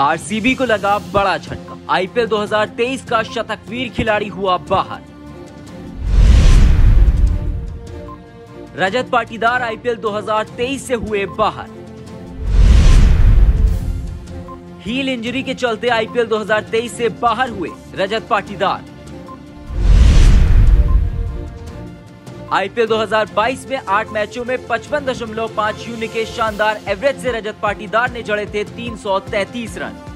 RCB को लगा बड़ा झटका। आईपीएल 2023 का शतकवीर खिलाड़ी हुआ बाहर। रजत पाटीदार आईपीएल 2023 से हुए बाहर। हील इंजरी के चलते आईपीएल 2023 से बाहर हुए रजत पाटीदार। आईपीएल 2022 में आठ मैचों में पचपन दशमलव पाँच शून्य के शानदार एवरेज से रजत पाटीदार ने जड़े थे 333 रन।